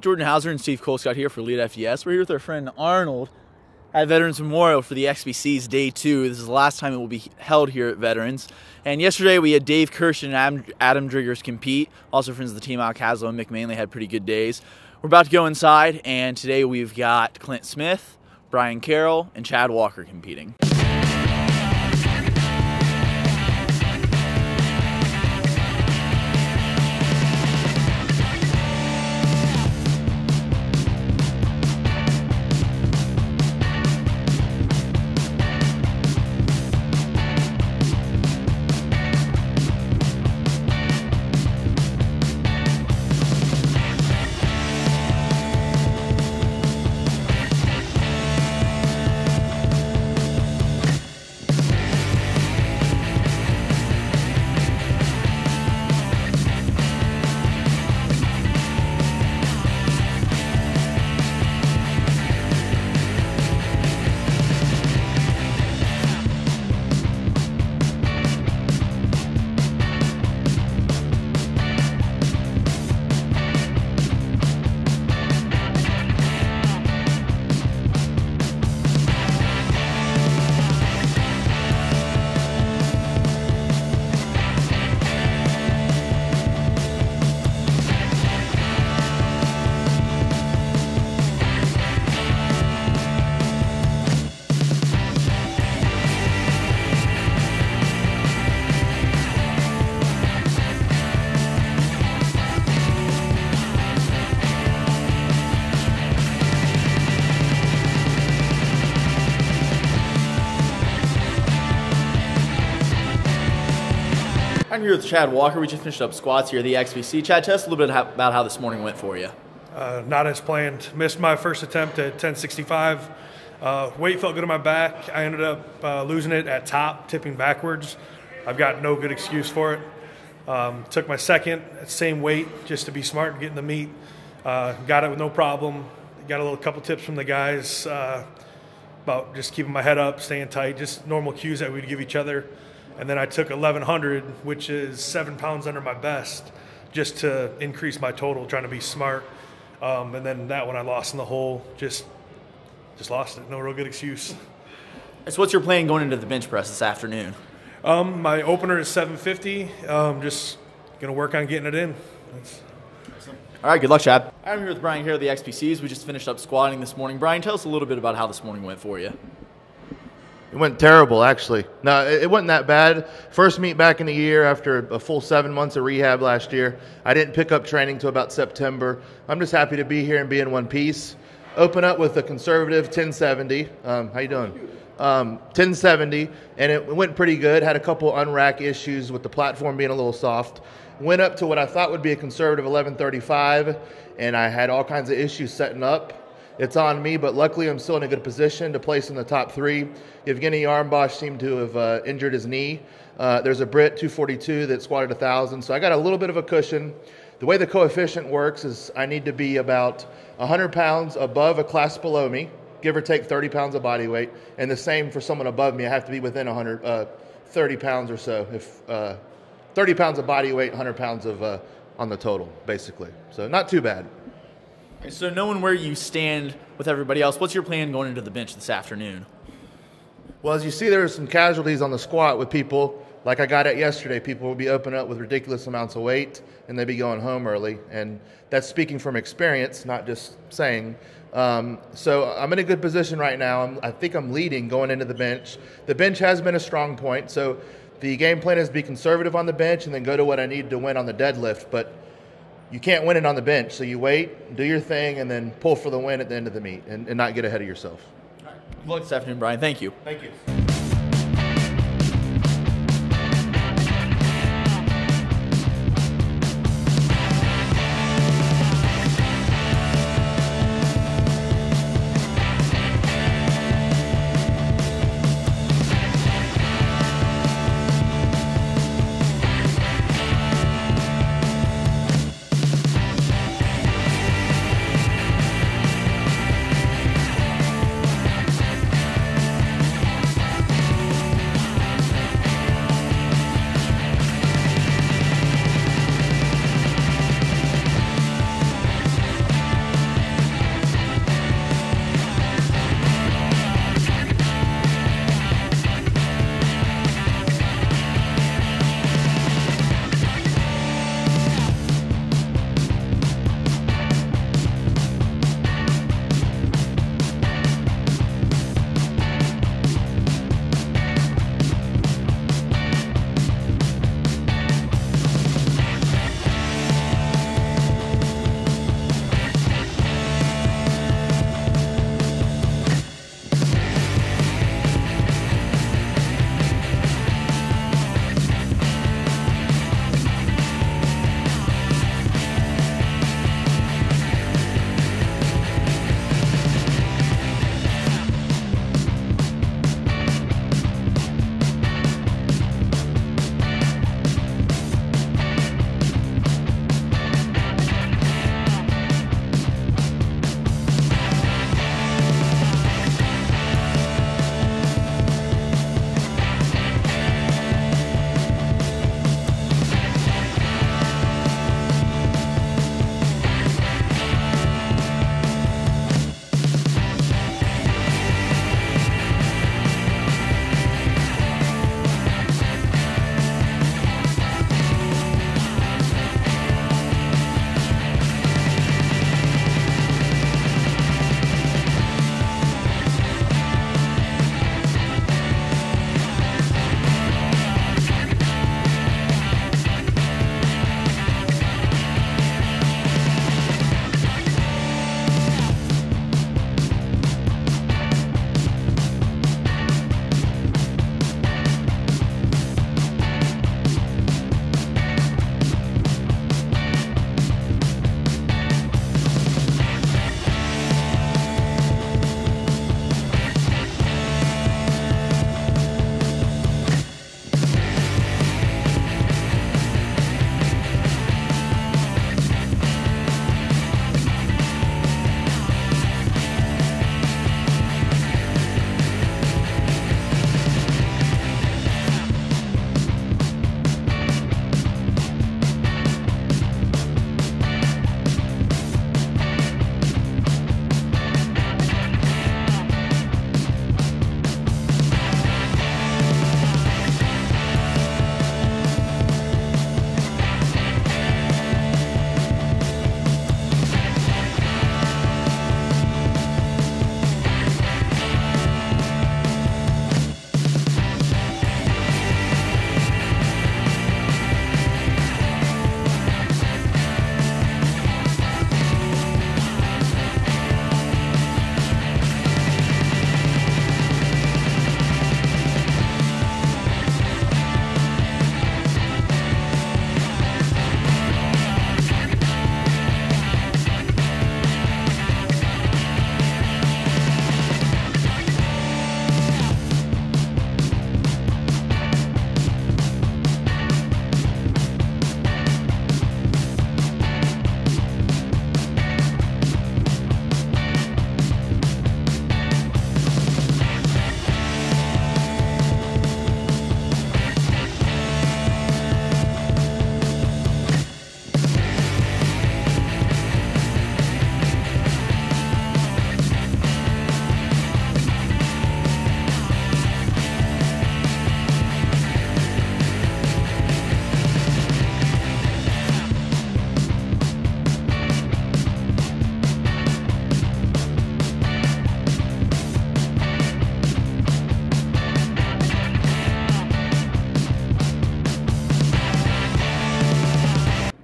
Jordan Houser and Steve Colescott here for elitefts. We're here with our friend Arnold at Veterans Memorial for the XPC's Day 2. This is the last time it will be held here at Veterans. And yesterday we had Dave Kirsch and Adam, Driggers compete. Also friends of the team, Al Caslow and Mick Manley had pretty good days. We're about to go inside, and today we've got Clint Smith, Brian Carroll, and Chad Walker competing. I'm here with Chad Walker. We just finished up squats here at the XPC. Chad, tell us a little bit about how this morning went for you. Uh, not as planned. Missed my first attempt at 1065. Uh, weight felt good on my back. I ended up uh, losing it at top, tipping backwards. I've got no good excuse for it. Um, took my second at same weight just to be smart and get in the meet. Uh, got it with no problem. Got a little couple tips from the guys uh, about just keeping my head up, staying tight, just normal cues that we'd give each other and then I took 1100, which is seven pounds under my best, just to increase my total, trying to be smart. Um, and then that one I lost in the hole, just just lost it. No real good excuse. So what's your plan going into the bench press this afternoon? Um, my opener is 750. Um, just gonna work on getting it in. That's, all right, good luck, Chad. I'm here with Brian here at the XPCs. We just finished up squatting this morning. Brian, tell us a little bit about how this morning went for you. It went terrible, actually. No, it wasn't that bad. First meet back in the year after a full seven months of rehab last year. I didn't pick up training till about September. I'm just happy to be here and be in one piece. Open up with a conservative 1070. Um, how you doing? Um, 1070, and it went pretty good. Had a couple unrack issues with the platform being a little soft. Went up to what I thought would be a conservative 1135, and I had all kinds of issues setting up it's on me, but luckily I'm still in a good position to place in the top three. Evgeny Yarmbosh seemed to have uh, injured his knee. Uh, there's a Brit 242 that squatted 1,000, so I got a little bit of a cushion. The way the coefficient works is I need to be about 100 pounds above a class below me, give or take 30 pounds of body weight, and the same for someone above me. I have to be within 100, uh, 30 pounds or so. If uh, 30 pounds of body weight, 100 pounds of uh, on the total, basically. So not too bad. So knowing where you stand with everybody else, what's your plan going into the bench this afternoon? Well, as you see, there are some casualties on the squat with people. Like I got at yesterday, people will be opening up with ridiculous amounts of weight and they'd be going home early. And that's speaking from experience, not just saying. Um, so I'm in a good position right now. I'm, I think I'm leading going into the bench. The bench has been a strong point. So the game plan is to be conservative on the bench and then go to what I need to win on the deadlift. But you can't win it on the bench. So you wait, do your thing, and then pull for the win at the end of the meet and, and not get ahead of yourself. All right. Good luck this afternoon, Brian. Thank you. Thank you.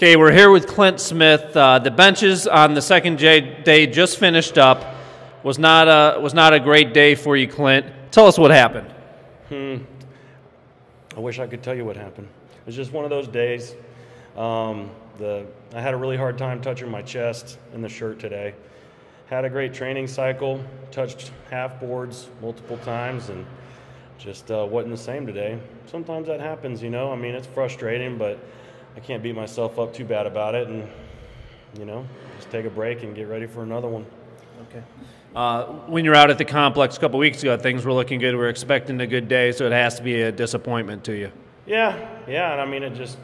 Okay, we're here with Clint Smith. Uh, the benches on the second day just finished up. Was not a was not a great day for you, Clint. Tell us what happened. Hmm. I wish I could tell you what happened. It was just one of those days. Um, the I had a really hard time touching my chest in the shirt today. Had a great training cycle. Touched half boards multiple times and just uh, wasn't the same today. Sometimes that happens, you know. I mean, it's frustrating, but I can't beat myself up too bad about it, and you know, just take a break and get ready for another one. Okay. Uh, when you're out at the complex a couple weeks ago, things were looking good. We are expecting a good day, so it has to be a disappointment to you. Yeah, yeah, and I mean it just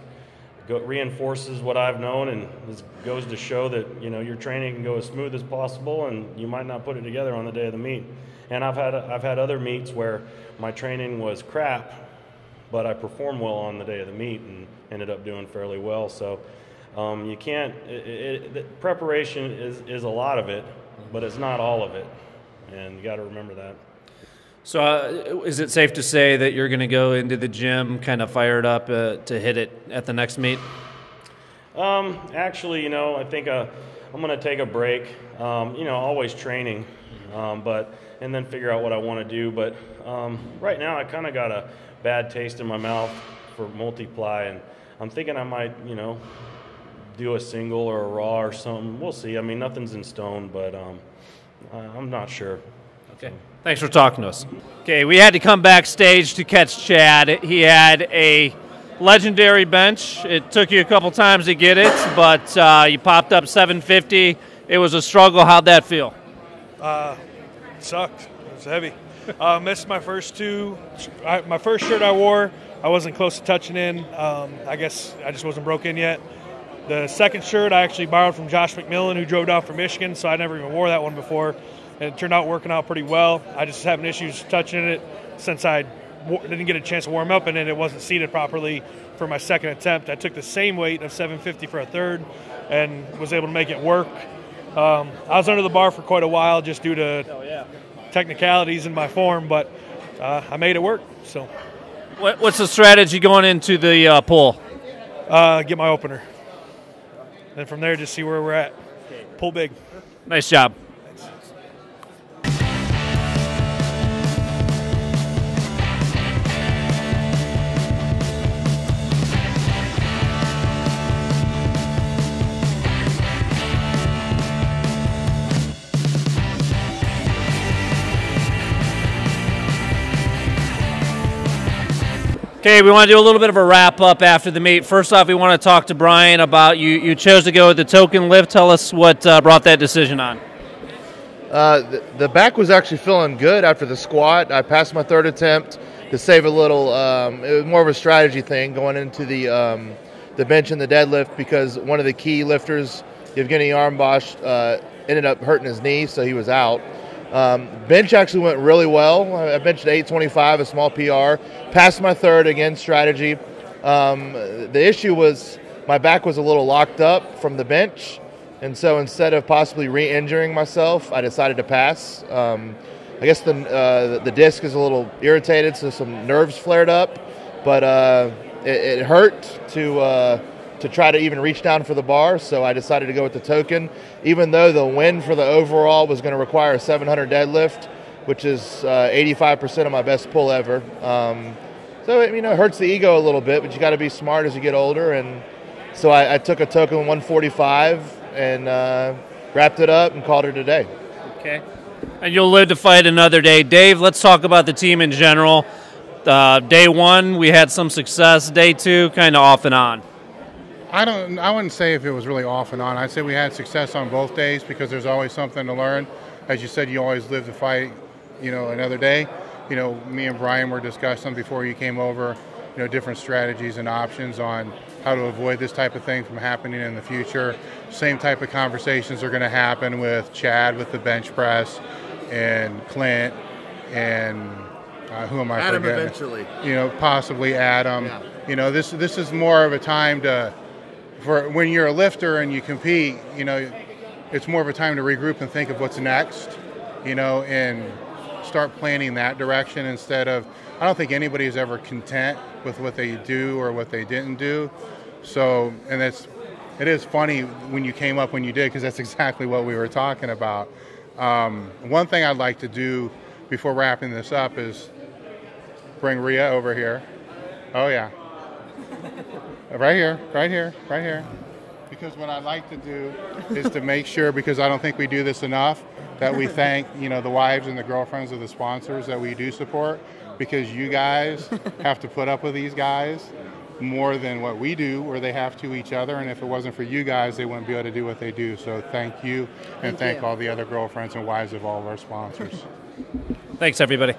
go, reinforces what I've known, and it goes to show that you know your training can go as smooth as possible, and you might not put it together on the day of the meet. And I've had I've had other meets where my training was crap, but I performed well on the day of the meet and ended up doing fairly well. So um, you can't. It, it, preparation is is a lot of it, but it's not all of it, and you got to remember that. So, uh, is it safe to say that you're going to go into the gym kind of fired up uh, to hit it at the next meet? Um, actually, you know, I think uh, I'm going to take a break. Um, you know, always training, um, but and then figure out what I want to do. But um, right now, I kind of got a bad taste in my mouth for multiply, and I'm thinking I might, you know, do a single or a raw or something. We'll see. I mean, nothing's in stone, but um, I'm not sure. Okay. Thanks for talking to us. Okay, we had to come backstage to catch Chad. He had a legendary bench. It took you a couple times to get it, but uh, you popped up 750. It was a struggle. How'd that feel? Uh, it sucked. It was heavy. Uh, missed my first two. I, my first shirt I wore, I wasn't close to touching in. Um, I guess I just wasn't broken yet. The second shirt I actually borrowed from Josh McMillan, who drove down from Michigan, so I never even wore that one before. And it turned out working out pretty well. I just having issues touching it since I didn't get a chance to warm up, and then it wasn't seated properly for my second attempt. I took the same weight of 750 for a third, and was able to make it work. Um, I was under the bar for quite a while just due to oh, yeah technicalities in my form, but uh, I made it work. So, what, what's the strategy going into the uh, pull? Uh, get my opener, and from there just see where we're at. Pull big. Nice job. Okay, we want to do a little bit of a wrap up after the meet. First off, we want to talk to Brian about you. You chose to go with the token lift. Tell us what uh, brought that decision on. Uh, the, back was actually feeling good after the squat. I passed my third attempt to save a little. Um, it was more of a strategy thing going into the um, the bench and the deadlift because one of the key lifters, Evgeny Armbosh, uh, ended up hurting his knee, so he was out. Um, bench actually went really well. I benched 825, a small PR. Passed my third again, strategy. Um, the issue was my back was a little locked up from the bench, and so instead of possibly re-injuring myself, I decided to pass. Um, I guess the uh, the disc is a little irritated, so some nerves flared up, but uh, it, it, hurt to. Uh, to try to even reach down for the bar, so I decided to go with the token. Even though the win for the overall was going to require a 700 deadlift, which is uh, 85% of my best pull ever. Um, so it, you know, hurts the ego a little bit, but you got to be smart as you get older. And so I, I took a token 145 and uh, wrapped it up and called it a day. Okay. And you'll live to fight another day. Dave, let's talk about the team in general. Uh, day one, we had some success. Day two, kind of off and on. I don't. I wouldn't say if it was really off and on. I'd say we had success on both days because there's always something to learn. As you said, you always live to fight. You know, another day. You know, me and Brian were discussing before you came over. You know, different strategies and options on how to avoid this type of thing from happening in the future. Same type of conversations are going to happen with Chad with the bench press, and Clint, and uh, who am I Adam forgetting? eventually. You know, possibly Adam. Yeah. You know, this this is more of a time to for when you're a lifter and you compete, you know, it's more of a time to regroup and think of what's next, you know, and start planning that direction instead of. I don't think anybody is ever content with what they do or what they didn't do. So, and that's it is funny when you came up when you did because that's exactly what we were talking about. Um, one thing I'd like to do before wrapping this up is bring Ria over here. Oh yeah, right here, right here, right here. Because what I'd like to do is to make sure, because I don't think we do this enough, that we thank you know the wives and the girlfriends of the sponsors that we do support, because you guys have to put up with these guys more than what we do, or they have to each other. And if it wasn't for you guys, they wouldn't be able to do what they do. So thank you, and Thank thank you. all the other girlfriends and wives of all of our sponsors. Thanks, everybody.